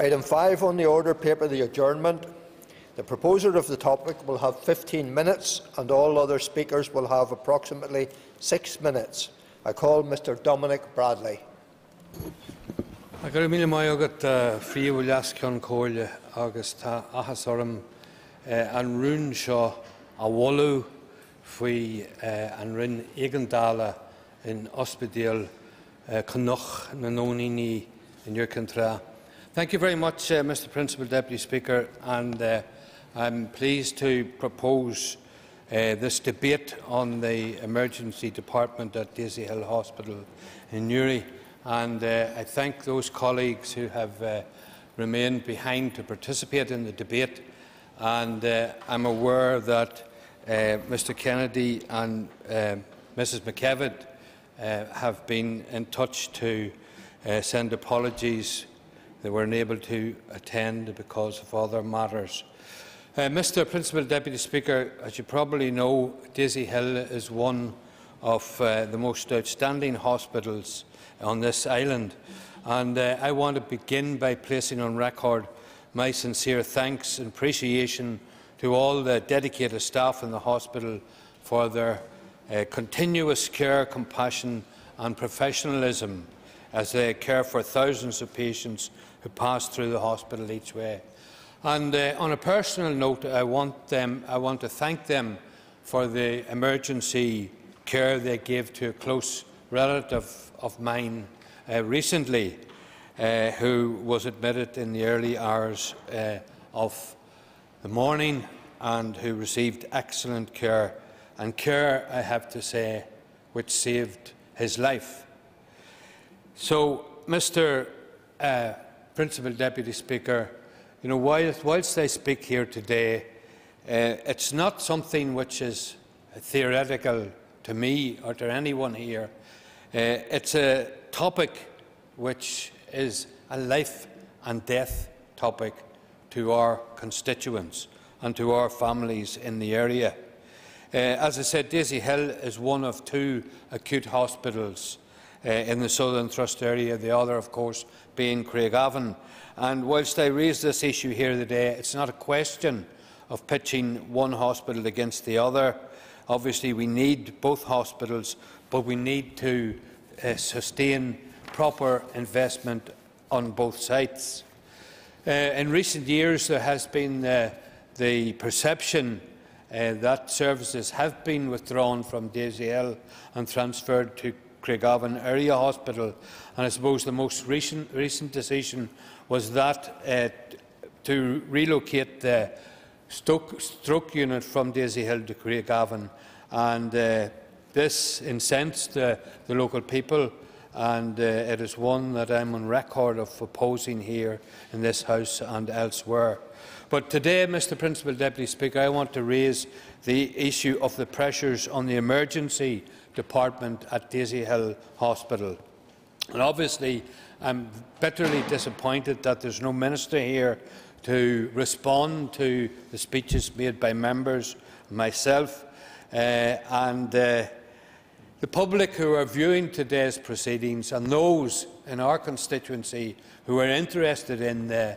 Item 5 on the order paper, the adjournment. The proposer of the topic will have 15 minutes and all other speakers will have approximately 6 minutes. I call Mr Dominic Bradley. gur mí mai agat uh, fríomh leas cean cóile agus tá uh, achas orm uh, an rún seo a bhú faoi an rinn éigendála in ospedéal cnoch na nóí in Jurkentra. Thank you very much, uh, Mr Principal Deputy Speaker, and uh, I'm pleased to propose uh, this debate on the emergency department at Daisy Hill Hospital in Newry. And uh, I thank those colleagues who have uh, remained behind to participate in the debate. And uh, I'm aware that Mr Kennedy and Mrs McKevitt have been in touch to send apologies. They were unable to attend because of other matters. Uh, Mr Principal Deputy Speaker, as you probably know, Daisy Hill is one of uh, the most outstanding hospitals on this island. And uh, I want to begin by placing on record my sincere thanks and appreciation to all the dedicated staff in the hospital for their uh, continuous care, compassion and professionalism as they care for thousands of patients who pass through the hospital each way. And uh, on a personal note, I want, them, I want to thank them for the emergency care they gave to a close relative of mine uh, recently, uh, who was admitted in the early hours uh, of the morning and who received excellent care, and care, I have to say, which saved his life. So, Mr uh, Principal Deputy Speaker, you know, whilst, whilst I speak here today, uh, it's not something which is theoretical to me or to anyone here. Uh, it's a topic which is a life and death topic to our constituents and to our families in the area. Uh, as I said, Daisy Hill is one of two acute hospitals uh, in the Southern Trust area, the other, of course, being Craigavon. And whilst I raise this issue here today, it's not a question of pitching one hospital against the other. Obviously, we need both hospitals, but we need to uh, sustain proper investment on both sites. Uh, in recent years, there has been uh, the perception uh, that services have been withdrawn from Hill and transferred to Craigavon Area Hospital. And I suppose the most recent, recent decision was that uh, to relocate the stroke, stroke, unit from Daisy Hill to Craigavon. And uh, this incensed uh, the local people and uh, it is one that I'm on record of opposing here in this House and elsewhere. But today, Mr Principal Deputy Speaker, I want to raise the issue of the pressures on the emergency department at Daisy Hill Hospital. And obviously, I'm bitterly disappointed that there's no minister here to respond to the speeches made by members, myself, uh, and uh, the public who are viewing today's proceedings and those in our constituency who are interested in the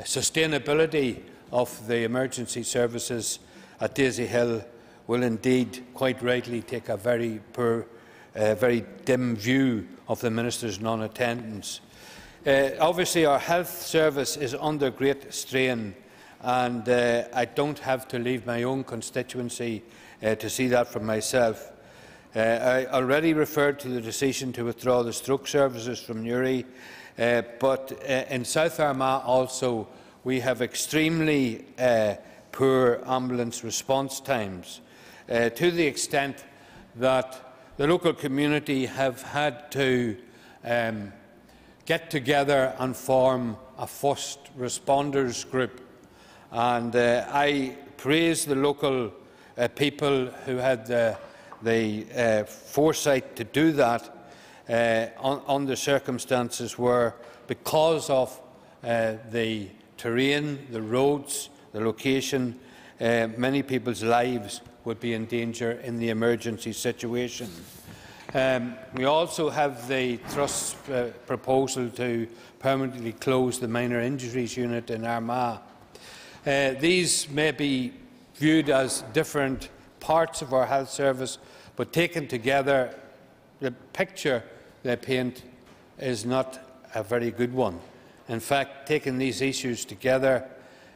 sustainability of the emergency services at Daisy Hill will indeed quite rightly take a very poor, uh, very dim view of the Minister's non-attendance. Uh, obviously, our health service is under great strain, and uh, I don't have to leave my own constituency uh, to see that for myself. Uh, I already referred to the decision to withdraw the stroke services from Newry, uh, but in South Armagh also we have extremely poor ambulance response times uh, to the extent that the local community have had to um, get together and form a first responders group. And uh, I praise the local uh, people who had the, the uh, foresight to do that uh, on, on, the circumstances where, because of uh, the terrain, the roads, the location, uh, many people's lives would be in danger in the emergency situation. Um, we also have the Trust's uh, proposal to permanently close the minor injuries unit in Armagh. Uh, these may be viewed as different parts of our health service, but taken together, the picture they paint is not a very good one. In fact, taking these issues together,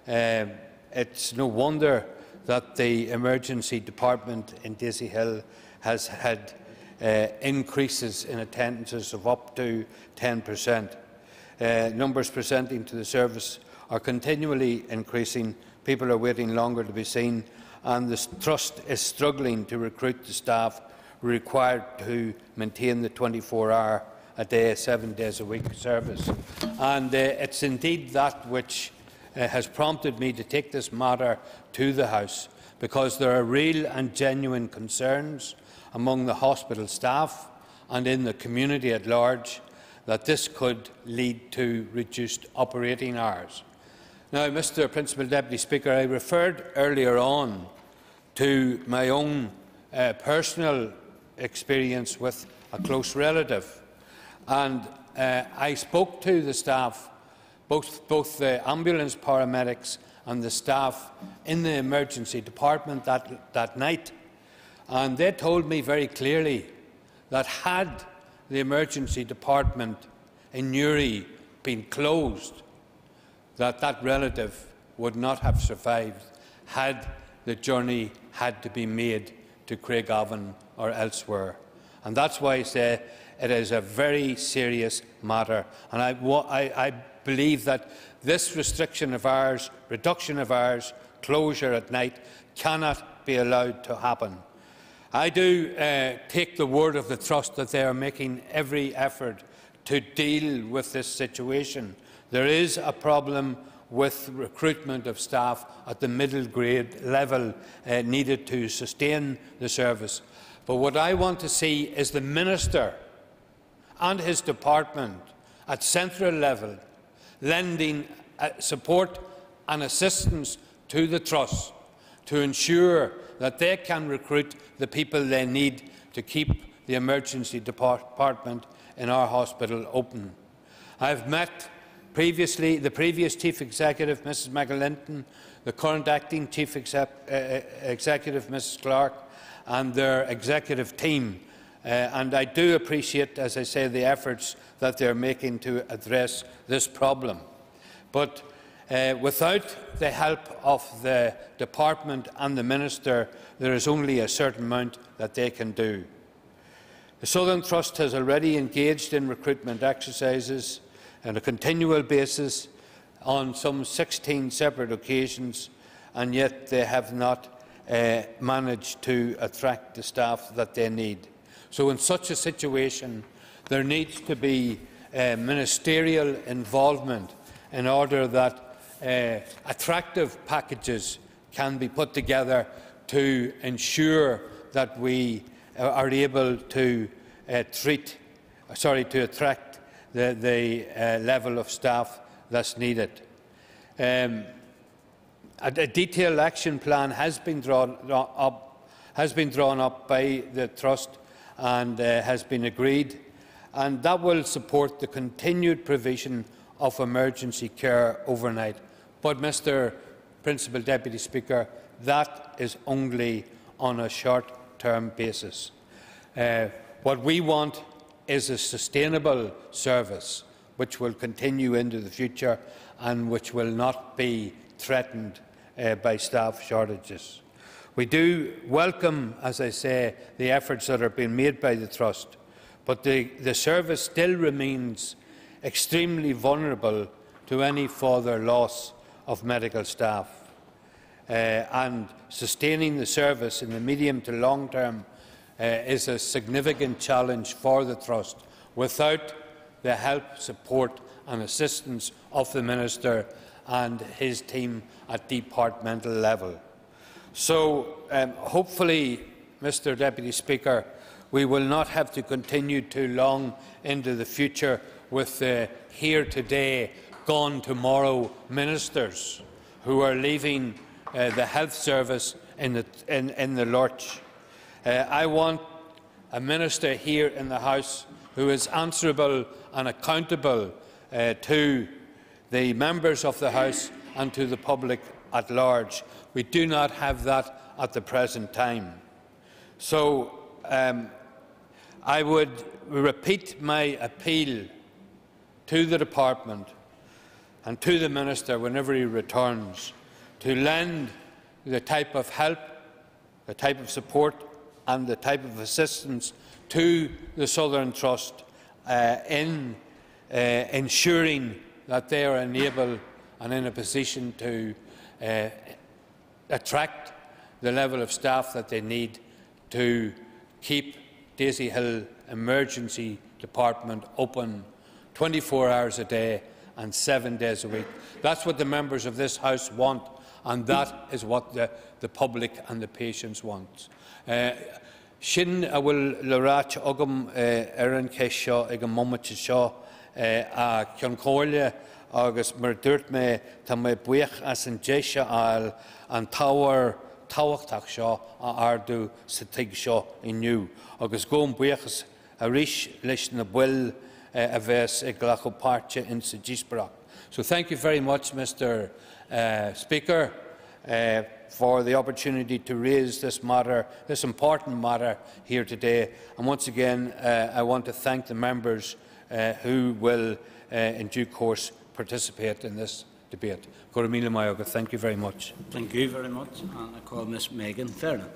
uh, it's no wonder that the emergency department in Daisy Hill has had uh, increases in attendances of up to 10 per cent. Uh, numbers presenting to the service are continually increasing. People are waiting longer to be seen, and the Trust is struggling to recruit the staff required to maintain the 24-hour a day, seven days a week service. And uh, it's indeed that which uh, has prompted me to take this matter to the House, because there are real and genuine concerns among the hospital staff and in the community at large that this could lead to reduced operating hours. Now, Mr Principal Deputy Speaker, I referred earlier on to my own uh, personal experience with a close relative. And uh, I spoke to the staff, both, both the ambulance paramedics and the staff in the emergency department that, that night. And they told me very clearly that had the emergency department in Newry been closed, that that relative would not have survived had the journey had to be made to Craigavon or elsewhere. And that's why I say it is a very serious matter. And I, I, I believe that this restriction of hours, reduction of hours, closure at night cannot be allowed to happen. I do uh, take the word of the Trust that they are making every effort to deal with this situation. There is a problem with recruitment of staff at the middle grade level uh, needed to sustain the service. But what I want to see is the Minister and his department at central level lending uh, support and assistance to the Trust to ensure that they can recruit the people they need to keep the emergency department in our hospital open. I've met previously the previous Chief Executive, Mrs McAlinden, the current Acting Chief uh, uh, Executive, Mrs Clark, and their executive team. Uh, and I do appreciate, as I say, the efforts that they're making to address this problem. But uh, without the help of the Department and the Minister, there is only a certain amount that they can do. The Southern Trust has already engaged in recruitment exercises on a continual basis on some 16 separate occasions, and yet they have not uh, managed to attract the staff that they need. So in such a situation, there needs to be uh, ministerial involvement in order that uh, attractive packages can be put together to ensure that we uh, are able to uh, treat, sorry, to attract the, the uh, level of staff that's needed. Um, a, a, detailed action plan has been drawn up, has been drawn up by the trust and uh, has been agreed, and that will support the continued provision of emergency care overnight but, Mr Principal Deputy Speaker, that is only on a short-term basis. Uh, what we want is a sustainable service which will continue into the future and which will not be threatened uh, by staff shortages. We do welcome, as I say, the efforts that are being made by the Trust, but the, the service still remains extremely vulnerable to any further loss of medical staff. Uh, and sustaining the service in the medium to long term uh, is a significant challenge for the Trust without the help, support and assistance of the Minister and his team at departmental level. So um, hopefully, Mr Deputy Speaker, we will not have to continue too long into the future with the here today gone tomorrow ministers who are leaving uh, the health service in the, in, in the lurch. Uh, I want a minister here in the House who is answerable and accountable uh, to the members of the House and to the public at large. We do not have that at the present time. So um, I would repeat my appeal to the Department and to the Minister whenever he returns to lend the type of help, the type of support and the type of assistance to the Southern Trust uh, in uh, ensuring that they are enabled and in a position to uh, attract the level of staff that they need to keep Daisy Hill Emergency Department open 24 hours a day and seven days a week. That's what the members of this House want, and that is what the, the public and the patients want. Uh, Sin uh, uh, a bhfuil le ráit agam ar an cé seo ag an momate seo a cean cóile agus mar dúirt mé tá mé buoch déise áil an táhachtach seo a ardú sa seo agus gom buchas a ríis leis na bhfuil a bheits in sa. So thank you very much, Mr uh, Speaker, uh, for the opportunity to raise this matter, this important matter here today. And once again, uh, I want to thank the members uh, who will, in due course, participate in this debate. Goramila Mayoga, thank you very much. Thank you very much. And I call Miss Megan Fearon.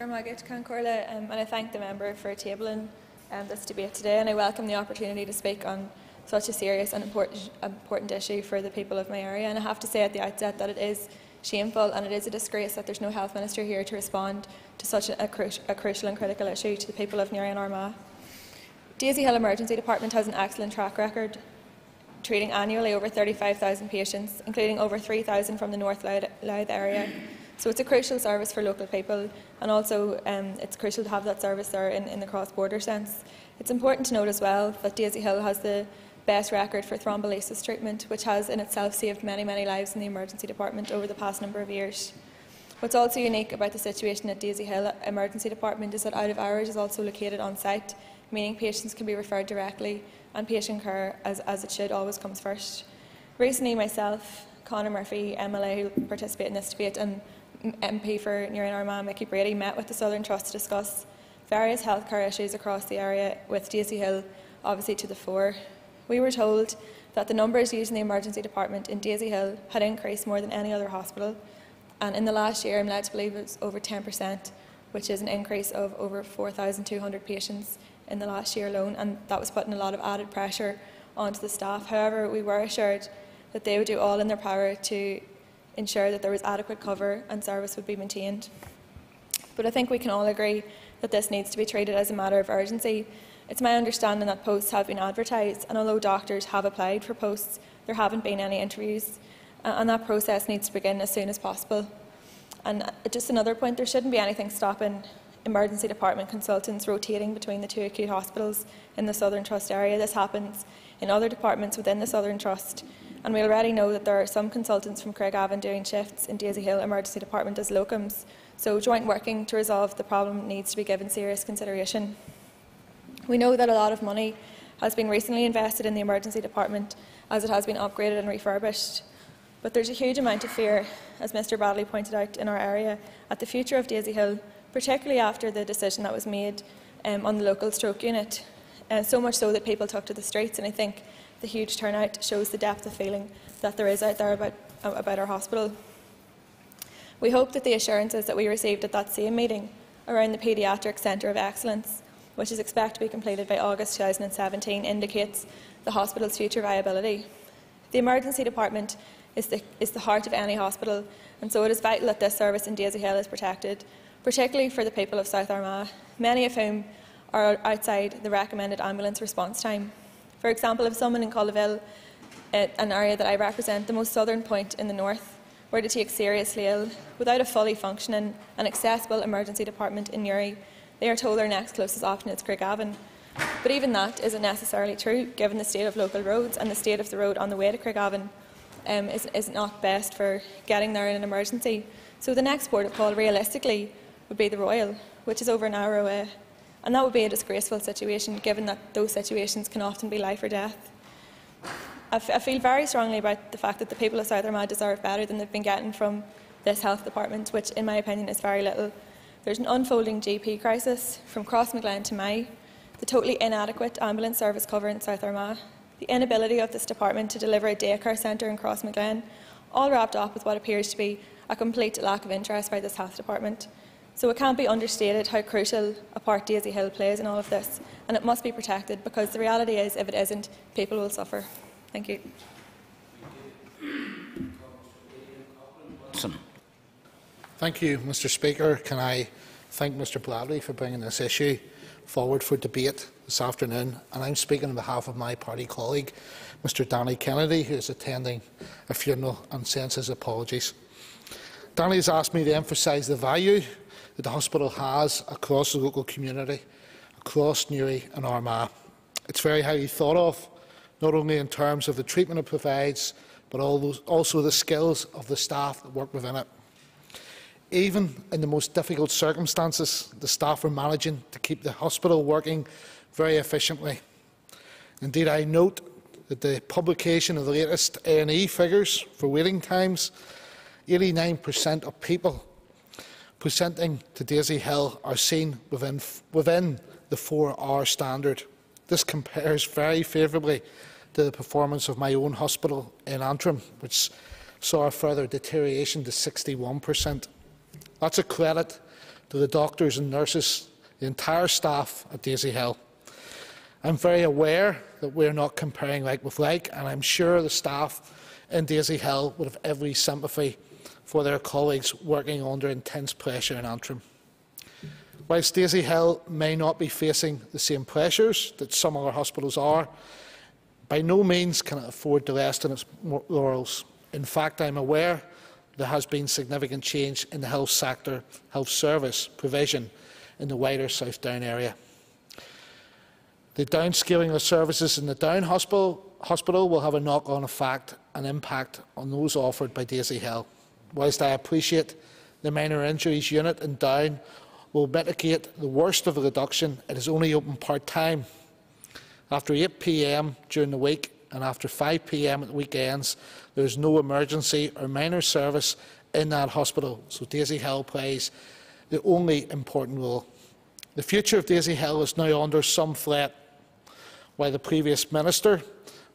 Margaret Concorla, um, and I thank the member for tabling um, this debate today, and I welcome the opportunity to speak on such a serious and important, important issue for the people of my area. And I have to say at the outset that it is shameful and it is a disgrace that there's no health minister here to respond to such a, a, cru a crucial and critical issue to the people of Newry and Armagh. Daisy Hill Emergency Department has an excellent track record treating annually over 35,000 patients, including over 3,000 from the North Louth area. So it's a crucial service for local people, and also um, it's crucial to have that service there in, in the cross-border sense. It's important to note as well that Daisy Hill has the best record for thrombolysis treatment, which has in itself saved many, many lives in the emergency department over the past number of years. What's also unique about the situation at Daisy Hill Emergency Department is that out of hours is also located on site, meaning patients can be referred directly and patient care, as, as it should, always comes first. Recently, myself, Conor Murphy, MLA, who participate in this debate, and MP for Newry Armagh, Mickey Brady, met with the Southern Trust to discuss various healthcare issues across the area, with Daisy Hill obviously to the fore. We were told that the numbers used in the emergency department in Daisy Hill had increased more than any other hospital, and in the last year, I'm led to believe it was over 10%, which is an increase of over 4,200 patients in the last year alone, and that was putting a lot of added pressure onto the staff. However, we were assured that they would do all in their power to ensure that there was adequate cover and service would be maintained. But I think we can all agree that this needs to be treated as a matter of urgency. It's my understanding that posts have been advertised, and although doctors have applied for posts, there haven't been any interviews, and that process needs to begin as soon as possible. And just another point, there shouldn't be anything stopping emergency department consultants rotating between the two acute hospitals in the Southern Trust area. This happens in other departments within the Southern Trust, and we already know that there are some consultants from Craigavon doing shifts in Daisy Hill Emergency Department as locums, so joint working to resolve the problem needs to be given serious consideration. We know that a lot of money has been recently invested in the emergency department as it has been upgraded and refurbished. But there's a huge amount of fear, as Mr Bradley pointed out in our area, at the future of Daisy Hill, particularly after the decision that was made um, on the local stroke unit. Uh, so much so that people took to the streets, and I think the huge turnout shows the depth of feeling that there is out there about, about our hospital. We hope that the assurances that we received at that same meeting around the Paediatric Centre of Excellence which is expected to be completed by August 2017, indicates the hospital's future viability. The emergency department is the, is the heart of any hospital, and so it is vital that this service in Daisy Hill is protected, particularly for the people of South Armagh, many of whom are outside the recommended ambulance response time. For example, if someone in Cullaville, uh, an area that I represent, the most southern point in the north, were to take seriously ill, without a fully functioning and accessible emergency department in Newry, they are told their next closest option is Craigavon. But even that isn't necessarily true, given the state of local roads and the state of the road on the way to Craigavon um, is, is not best for getting there in an emergency. So the next port of call, realistically, would be the Royal, which is over an hour away. And that would be a disgraceful situation, given that those situations can often be life or death. I, feel very strongly about the fact that the people of South Armagh deserve better than they've been getting from this health department, which, in my opinion, is very little. There's an unfolding GP crisis from Crossmaglen to Meigh, the totally inadequate ambulance service cover in South Armagh, the inability of this department to deliver a daycare centre in Crossmaglen, all wrapped up with what appears to be a complete lack of interest by this health department. So it can't be understated how crucial a part Daisy Hill plays in all of this, and it must be protected because the reality is, if it isn't, people will suffer. Thank you. Thank you, Mr Speaker. Can I thank Mr Bradley for bringing this issue forward for debate this afternoon. And I'm speaking on behalf of my party colleague, Mr Danny Kennedy, who is attending a funeral and sends his apologies. Danny has asked me to emphasise the value that the hospital has across the local community, across Newry and Armagh. It's very highly thought of, not only in terms of the treatment it provides, but also the skills of the staff that work within it. Even in the most difficult circumstances, the staff are managing to keep the hospital working very efficiently. Indeed, I note that the publication of the latest A&E figures for waiting times, 89% of people presenting to Daisy Hill are seen within, within the four-hour standard. This compares very favourably to the performance of my own hospital in Antrim, which saw a further deterioration to 61%. That's a credit to the doctors and nurses, the entire staff at Daisy Hill. I'm very aware that we're not comparing like with like, and I'm sure the staff in Daisy Hill would have every sympathy for their colleagues working under intense pressure in Antrim. Whilst Daisy Hill may not be facing the same pressures that some other hospitals are, by no means can it afford to rest on its laurels. In fact, I'm aware there has been significant change in the health sector, health service provision in the wider South Down area. The downscaling of services in the Down Hospital, hospital will have a knock-on effect and impact on those offered by Daisy Hill. Whilst I appreciate the minor injuries unit in Down will mitigate the worst of the reduction, it is only open part-time. After 8pm during the week and after 5pm at the weekends, there is no emergency or minor service in that hospital, so Daisy Hill plays the only important role. The future of Daisy Hill is now under some threat. While the previous minister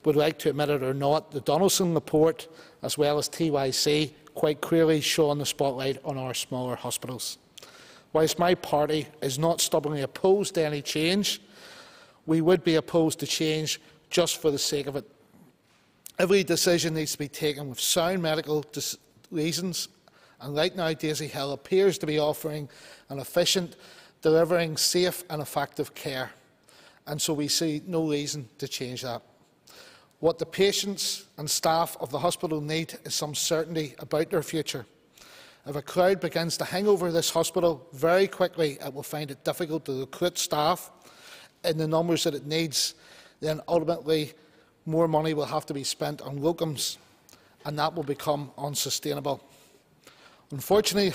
would like to admit it or not, the Donaldson report, as well as TYC, quite clearly shone the spotlight on our smaller hospitals. Whilst my party is not stubbornly opposed to any change, we would be opposed to change just for the sake of it. Every decision needs to be taken with sound medical reasons, and right now Daisy Hill appears to be offering an efficient, delivering safe and effective care, and so we see no reason to change that. What the patients and staff of the hospital need is some certainty about their future. If a crowd begins to hang over this hospital, very quickly it will find it difficult to recruit staff in the numbers that it needs, then ultimately more money will have to be spent on locums, and that will become unsustainable. Unfortunately,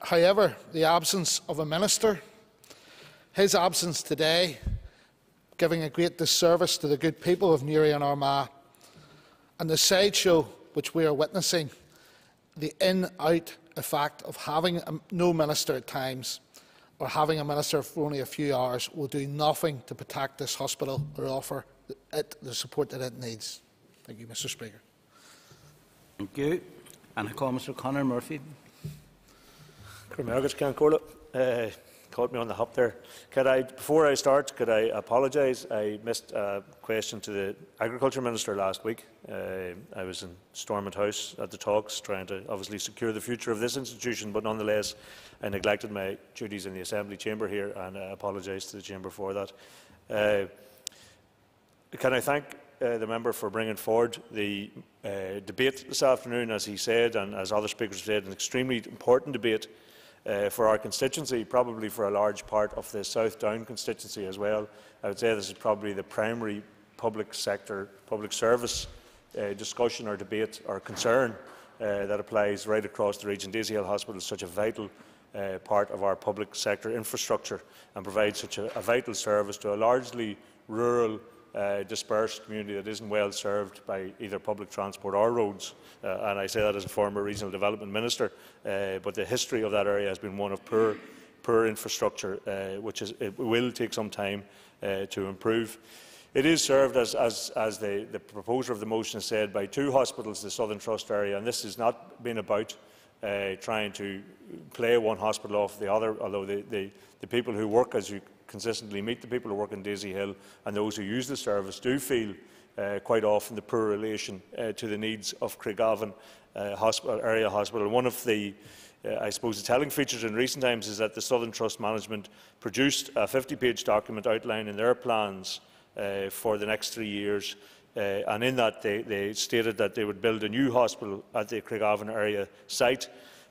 however, the absence of a minister, his absence today, giving a great disservice to the good people of Newry and Armagh, and the sideshow which we are witnessing, the in-out effect of having a, no minister at times, or having a minister for only a few hours, will do nothing to protect this hospital or offer it the support that it needs. Thank you, Mr Speaker. Thank you. And I call Mr Conor Murphy. Caught me on the hop there. Could I, before I start, could I apologise? I missed a question to the Agriculture Minister last week. Uh, I was in Stormont House at the talks, trying to obviously secure the future of this institution, but nonetheless, I neglected my duties in the Assembly chamber here, and I apologise to the chamber for that. Uh, can I thank uh, the member for bringing forward the uh, debate this afternoon, as he said, and as other speakers said, an extremely important debate uh, for our constituency, probably for a large part of the South Down constituency as well. I would say this is probably the primary public sector, public service uh, discussion or debate or concern uh, that applies right across the region. Daisy Hill Hospital is such a vital uh, part of our public sector infrastructure and provides such a, a vital service to a largely rural, uh, dispersed community that isn't well served by either public transport or roads. Uh, and I say that as a former regional development minister, uh, but the history of that area has been one of poor, poor infrastructure, uh, which is, it will take some time uh, to improve. It is served, as, as, as the, the proposer of the motion said, by two hospitals, the Southern Trust area, and this has not been about trying to play one hospital off the other, although the, the, the people who work, as you consistently meet the people who work in Daisy Hill and those who use the service do feel uh, quite often the poor relation uh, to the needs of Craigavon uh, hospital, area hospital. One of the uh, I suppose the telling features in recent times is that the Southern Trust Management produced a 50-page document outlining their plans uh, for the next three years. Uh, and in that, they, they stated that they would build a new hospital at the Craigavon area site,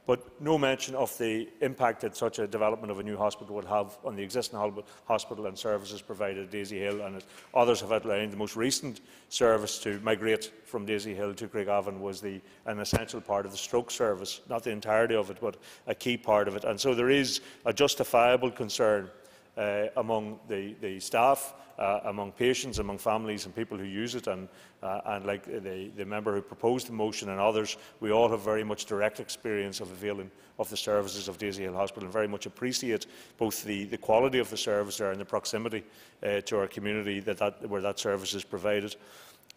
but no mention of the impact that such a development of a new hospital would have on the existing hospital and services provided at Daisy Hill. And others have outlined, the most recent service to migrate from Daisy Hill to Craigavon was the, an essential part of the stroke service, not the entirety of it, but a key part of it. And so there is a justifiable concern uh, among the, the staff uh, among patients, among families and people who use it. And, uh, and like the, the member who proposed the motion and others, we all have very much direct experience of availing of the services of Daisy Hill Hospital and very much appreciate both the, the quality of the service there and the proximity uh, to our community that that, where that service is provided.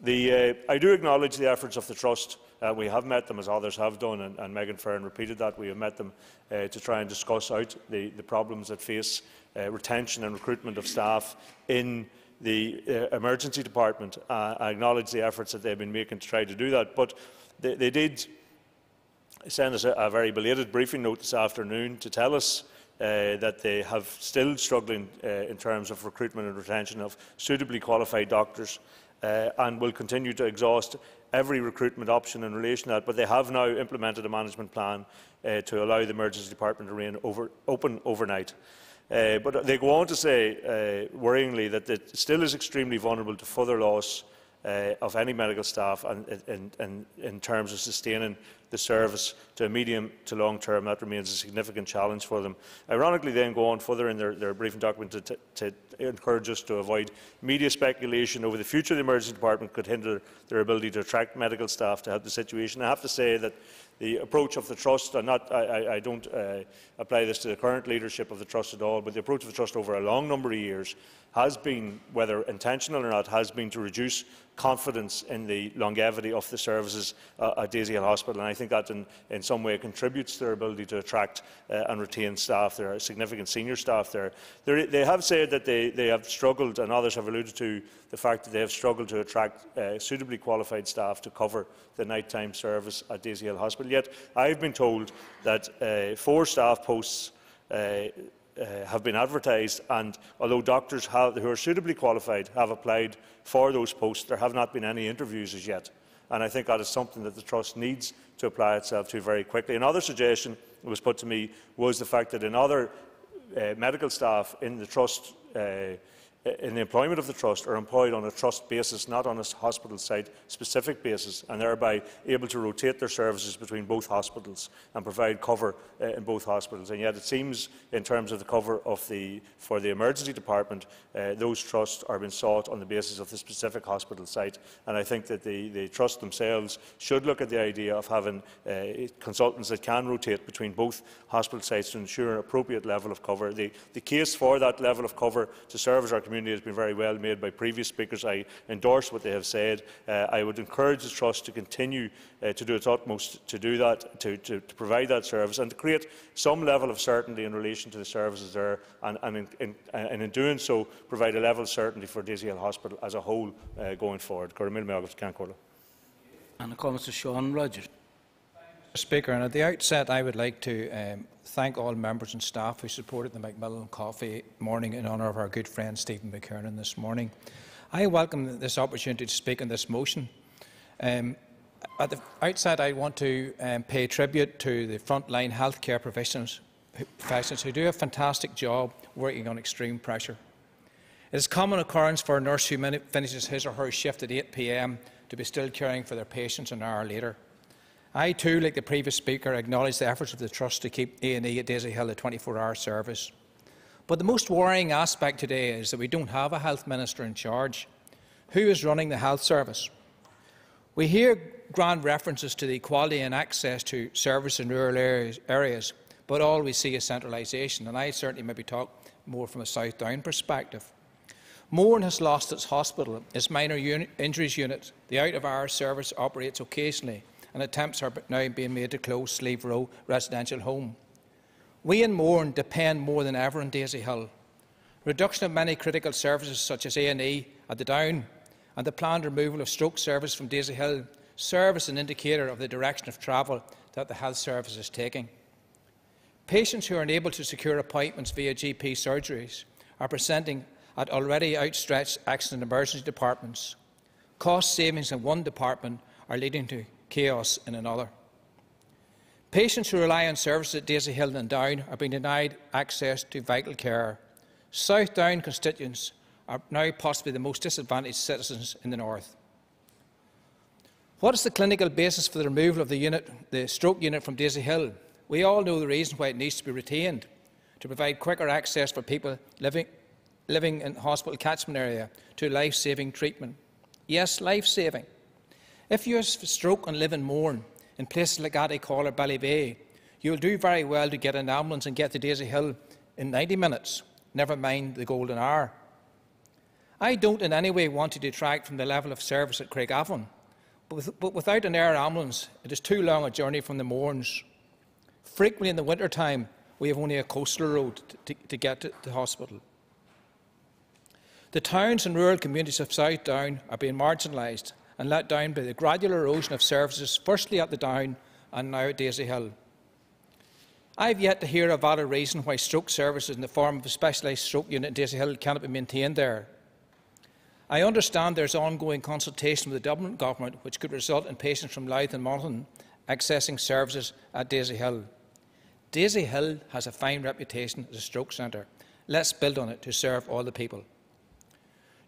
The, uh, I do acknowledge the efforts of the Trust. Uh, we have met them, as others have done, and, and Megan Fearon repeated that. We have met them uh, to try and discuss out the, the problems that face uh, retention and recruitment of staff in the uh, emergency department. Uh, I acknowledge the efforts that they've been making to try to do that, but they, they did send us a, a, very belated briefing note this afternoon to tell us uh, that they have still struggling uh, in terms of recruitment and retention of suitably qualified doctors uh, and will continue to exhaust every recruitment option in relation to that, but they have now implemented a management plan uh, to allow the emergency department to remain over, open overnight. Uh, but they go on to say, uh, worryingly, that it still is extremely vulnerable to further loss uh, of any medical staff and, in terms of sustaining the service to a medium to long term, that remains a significant challenge for them. Ironically, then go on further in their, their briefing document to, to, encourage us to avoid media speculation over the future of the emergency department could hinder their ability to attract medical staff to help the situation. I have to say that the approach of the Trust, and not, I, I don't uh, apply this to the current leadership of the Trust at all, but the approach of the Trust over a long number of years has been, whether intentional or not, has been to reduce confidence in the longevity of the services uh, at Daisy Hill Hospital. And I think that in, in some way contributes to their ability to attract uh, and retain staff. There are significant senior staff there. They're, they have said that they, they have struggled, and others have alluded to the fact that they have struggled to attract uh, suitably qualified staff to cover the nighttime service at Daisy Hill Hospital. Yet I have been told that uh, four staff posts uh, uh, have been advertised and although doctors have, who are suitably qualified have applied for those posts, there have not been any interviews as yet. And I think that is something that the Trust needs to apply itself to very quickly. Another suggestion that was put to me was the fact that in other uh, medical staff in the Trust uh, in the employment of the trust are employed on a trust basis, not on a hospital site specific basis, and thereby able to rotate their services between both hospitals and provide cover uh, in both hospitals. And yet it seems, in terms of the cover of the, for the emergency department, uh, those trusts are being sought on the basis of the specific hospital site. And I think that the, the trust themselves should look at the idea of having uh, consultants that can rotate between both hospital sites to ensure an appropriate level of cover. The, the case for that level of cover to service our community has been very well made by previous speakers. I endorse what they have said. Uh, I would encourage the Trust to continue uh, to do its utmost to do that, to, to, to, provide that service and to create some level of certainty in relation to the services there and, and, in, in, and in doing so provide a level of certainty for Daisy Hill Hospital as a whole uh, going forward. And the to Sean Rogers. Speaker, and at the outset I would like to um, thank all members and staff who supported the Macmillan Coffee morning in honour of our good friend Stephen McKernan this morning. I welcome this opportunity to speak on this motion. Um, at the outset I want to um, pay tribute to the frontline healthcare professionals, professionals who do a fantastic job working on extreme pressure. It is common occurrence for a nurse who finishes his or her shift at 8 p.m. to be still caring for their patients an hour later. I too, like the previous speaker, acknowledge the efforts of the Trust to keep A&E at Daisy Hill a 24-hour service. But the most worrying aspect today is that we don't have a health minister in charge. Who is running the health service? We hear grand references to the equality and access to service in rural areas, but all we see is centralisation, and I certainly maybe talk more from a South Down perspective. Mourne has lost its hospital, its minor injuries unit. The out-of-hours service operates occasionally, and attempts are now being made to close Slieve Roe residential home. We in Mourne depend more than ever on Daisy Hill. Reduction of many critical services such as A&E at the Down and the planned removal of stroke service from Daisy Hill serve as an indicator of the direction of travel that the health service is taking. Patients who are unable to secure appointments via GP surgeries are presenting at already outstretched accident and emergency departments. Cost savings in one department are leading to chaos in another. Patients who rely on services at Daisy Hill and Down are being denied access to vital care. South Down constituents are now possibly the most disadvantaged citizens in the north. What is the clinical basis for the removal of the, unit, the stroke unit from Daisy Hill? We all know the reason why it needs to be retained to provide quicker access for people living, living in hospital catchment area to life saving treatment. Yes, life saving. If you have stroke and live in Mourne, in places like Attical or Ballybay, you'll do very well to get an ambulance and get to Daisy Hill in 90 minutes, never mind the golden hour. I don't in any way want to detract from the level of service at Craigavon, but, with, but without an air ambulance, it is too long a journey from the Mournes. Frequently in the winter time, we have only a coastal road to, to get to the hospital. The towns and rural communities of South Down are being marginalised and let down by the gradual erosion of services, firstly at the Down and now at Daisy Hill. I have yet to hear a valid reason why stroke services in the form of a specialised stroke unit in Daisy Hill cannot be maintained there. I understand there is ongoing consultation with the Dublin Government which could result in patients from Louth and Monaghan accessing services at Daisy Hill. Daisy Hill has a fine reputation as a stroke centre. Let's build on it to serve all the people.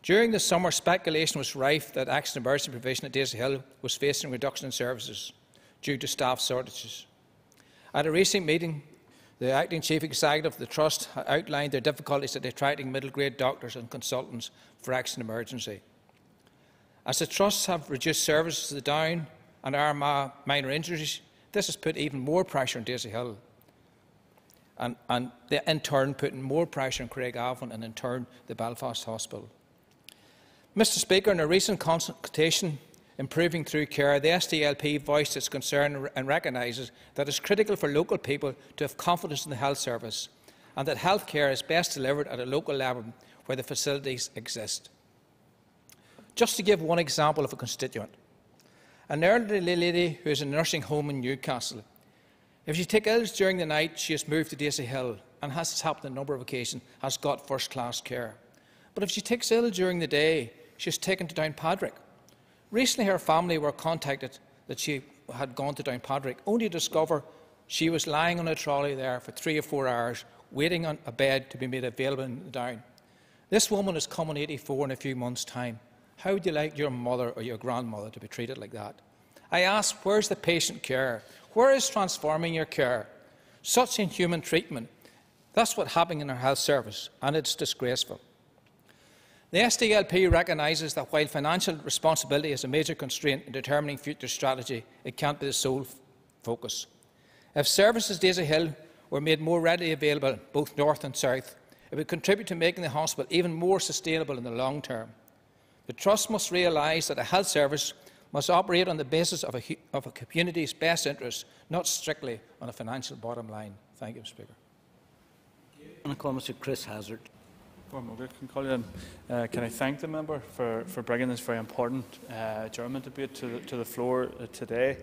During the summer, speculation was rife that accident emergency provision at Daisy Hill was facing reduction in services due to staff shortages. At a recent meeting, the acting chief executive of the trust outlined their difficulties at attracting middle-grade doctors and consultants for accident emergency. As the trusts have reduced services to the Down and Armagh minor injuries, this has put even more pressure on Daisy Hill and, and in turn putting more pressure on Craig Craigavon and in turn the Belfast Hospital. Mr Speaker, in a recent consultation improving through care, the SDLP voiced its concern and recognises that it is critical for local people to have confidence in the health service and that health care is best delivered at a local level where the facilities exist. Just to give one example of a constituent, an elderly lady who is in a nursing home in Newcastle, if she takes ill during the night, she has moved to Daisy Hill and, has happened on a number of occasions, has got first-class care. But if she takes ill during the day, she was taken to Downpatrick. Recently, her family were contacted that she had gone to Downpatrick, only to discover she was lying on a trolley there for three or four hours, waiting on a bed to be made available in the Down. This woman is coming 84 in a few months' time. How would you like your mother or your grandmother to be treated like that? I ask, where's the patient care? Where is transforming your care? Such inhuman treatment. That's what's happening in our health service, and it's disgraceful. The SDLP recognises that while financial responsibility is a major constraint in determining future strategy, it can't be the sole focus. If services Daisy Hill were made more readily available, both north and south, it would contribute to making the hospital even more sustainable in the long term. The Trust must realise that a health service must operate on the basis of a, of a community's best interests, not strictly on a financial bottom line. Thank you, Mr Speaker. I call Mr Chris Hazzard. Uh, can I thank the member for, for bringing this very important uh, adjournment debate to the, to the floor uh, today?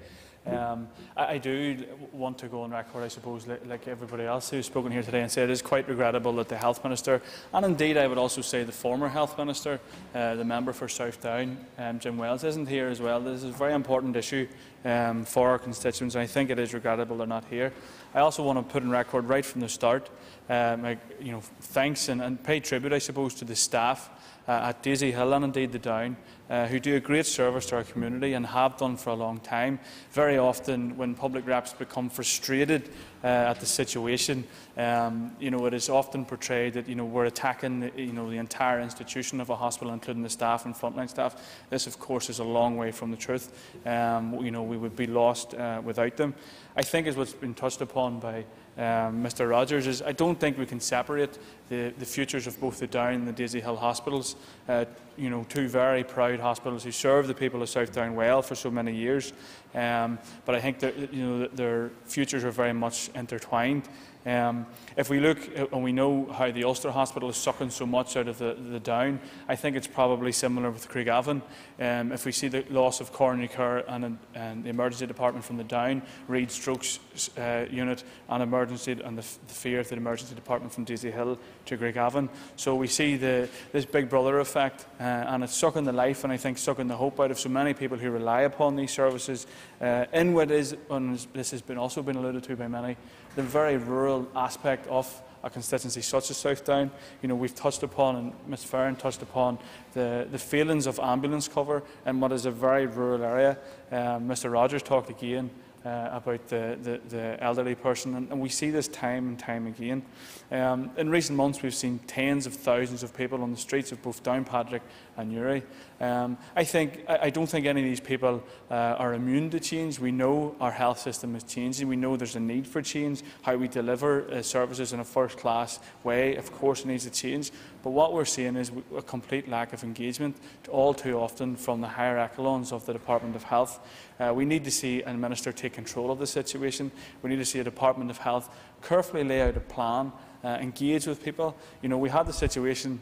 Um, I, I, do want to go on record, I suppose, like, like, everybody else who's spoken here today, and say it is quite regrettable that the Health Minister, and indeed I would also say the former Health Minister, uh, the member for South Down, um, Jim Wells, isn't here as well. This is a very important issue um, for our constituents, and I think it is regrettable they're not here. I also want to put on record right from the start, um, you know, thanks and, and pay tribute, I suppose, to the staff at Daisy Hill and indeed the Down, uh, who do a great service to our community and have done for a long time. Very often, when public reps become frustrated uh, at the situation, um, you know, it is often portrayed that you know we're attacking the, you know the entire institution of a hospital, including the staff and frontline staff. This, of course, is a long way from the truth. Um, you know, we would be lost uh, without them. I think, as what's been touched upon by um, Mr Rogers, is I don't think we can separate the, the futures of both the Down and the Daisy Hill hospitals. Uh, you know, two very proud hospitals who served the people of South Down well for so many years. Um, but I think that you know, their futures are very much intertwined. Um, if we look uh, and we know how the Ulster Hospital is sucking so much out of the, the down, I think it's probably similar with Craigavon. Um, if we see the loss of coronary care and, and the emergency department from the down, Reid Strokes uh, unit and emergency and the, the fear of the emergency department from Daisy Hill to Craigavon. So we see the, this big brother effect uh, and it's sucking the life and I think sucking the hope out of so many people who rely upon these services uh, in what is, and this has been also been alluded to by many, the very rural aspect of a constituency such as South Down. You know, we've touched upon, and Ms Fearon touched upon, the, the failings of ambulance cover in what is a very rural area. Um, Mr Rogers talked again uh, about the, the, the, elderly person, and, and, we see this time and time again. Um, in recent months, we've seen tens of thousands of people on the streets of both Downpatrick and Newry. Um, I, think, I, don't think any of these people uh, are immune to change. We know our health system is changing. We know there's a need for change. How we deliver uh, services in a first-class way, of course, needs to change. But what we're seeing is a complete lack of engagement, all too often from the higher echelons of the Department of Health. Uh, we need to see a minister take control of the situation. We need to see a Department of Health carefully lay out a plan, uh, engage with people. You know, we had the situation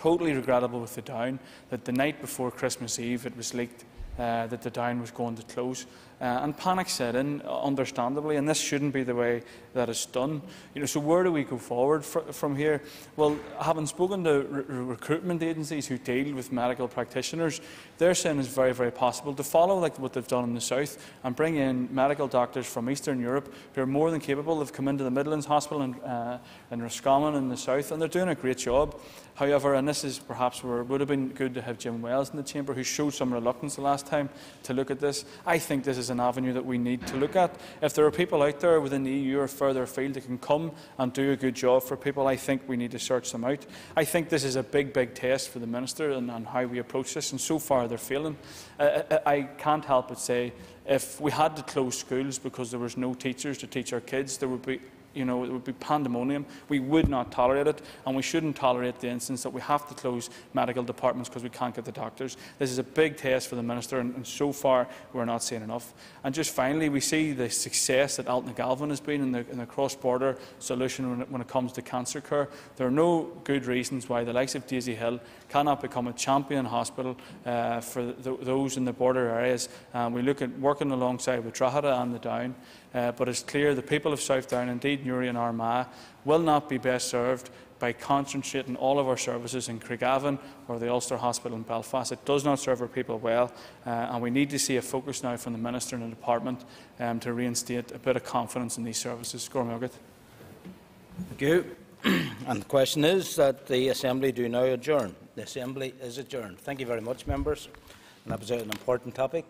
totally regrettable with the Down that the night before Christmas Eve it was leaked uh, that the Down was going to close. Uh, and panic set in, understandably, and this shouldn't be the way that it's done. You know, so where do we go forward fr from here? Well, having spoken to re recruitment agencies who deal with medical practitioners, they're saying it's very, very possible to follow like what they've done in the south and bring in medical doctors from Eastern Europe who are more than capable. They've come into the Midlands Hospital in, uh, in Roscommon in the south, and they're doing a great job. However, and this is perhaps where it would have been good to have Jim Wells in the chamber, who showed some reluctance the last time to look at this. I think this is an avenue that we need to look at. If there are people out there within the EU or further afield that can come and do a good job for people, I think we need to search them out. I think this is a big, big test for the Minister and, and how we approach this, and so far they're failing. Uh, I can't help but say if we had to close schools because there was no teachers to teach our kids, there would be you know, it would be pandemonium. We would not tolerate it, and we shouldn't tolerate the instance that we have to close medical departments because we can't get the doctors. This is a big test for the Minister, and, and so far we're not seeing enough. And just finally, we see the success that Altnagelvin has been in the, the cross-border solution when it, when it, comes to cancer care. There are no good reasons why the likes of Daisy Hill cannot become a champion hospital uh, for those in the border areas. Um, we look at working alongside with Drogheda and the Down. Uh, but it's clear the people of South Down, indeed Newry and Armagh, will not be best served by concentrating all of our services in Craigavon or the Ulster Hospital in Belfast. It does not serve our people well, uh, and we need to see a focus now from the Minister and the Department um, to reinstate a bit of confidence in these services. Gormagat. Thank you. and the question is that the Assembly do now adjourn. the Assembly is adjourned. Thank you very much, members. And that was an important topic.